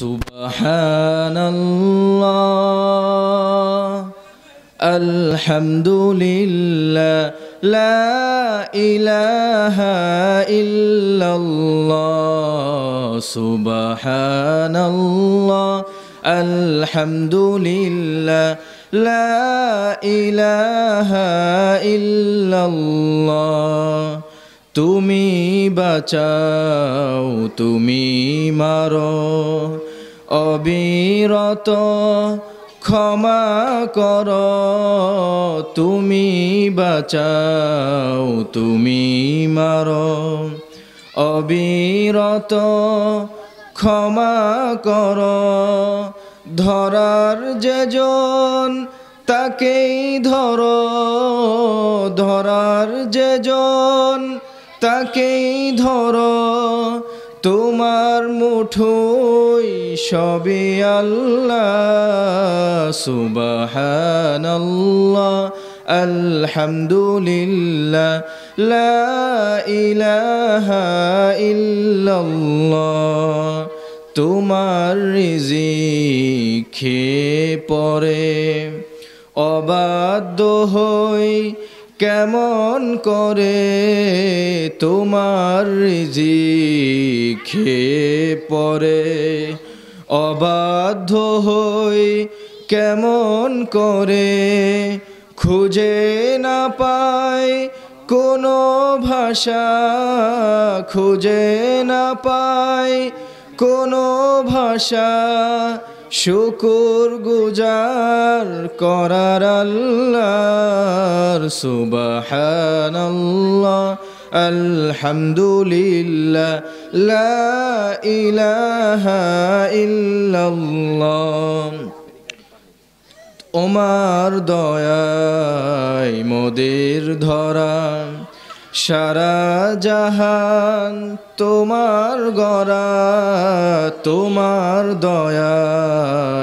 سبحان الله الحمد لله لا إله إلا الله سبحان الله الحمد لله لا إله إلا الله তুমি বাঁচাও তুমি মারো অবিরত ক্ষমা কর, তুমি বাঁচাও, তুমি মারো। অবিরত ক্ষমা কর, ধরার যেজন তাকেই ধর, ধরার যেজন তাকেই ধর। তোমার মুঠোই সবে আল্লাহ সুবহানাল্লাহ আলহামদুলিল্লাহ লা ইলাহা তোমার রিজিক খেয়ে পরে অবাধ্য হই কেমন করে তোমার রিজিক খেয়ে পরে অবাধ্য হই কেমন করে খুঁজে না পায় কোনো ভাষা খুঁজে না পায় কোনো ভাষা শুকুর গুজার করার আল্লাহর সুবহানাল্লাহ, আলহামদুলিল্লাহ ইলাহা ইল্লাল্লাহ। ওমার দয়ায় মোদের ধরা, সারা জাহান তোমার গড়া, তোমার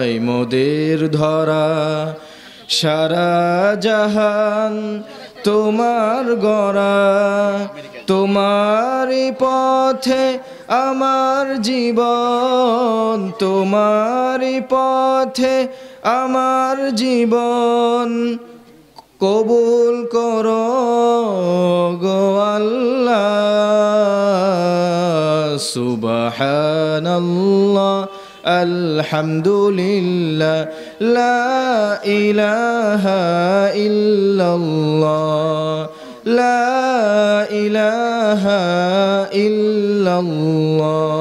দয়ায় মোদের ধরা। সারা জাহান তোমার গড়া। তোমার পথে আমার জীবন তোমার পথে আমার জীবন। কবুল কর গো আল্লাহ, সুবহানাল্লাহ। আলহামদুলিল্লাহ লা ইলাহা ইল্লাল্লাহ লা ইলাহা ইল্লাল্লাহ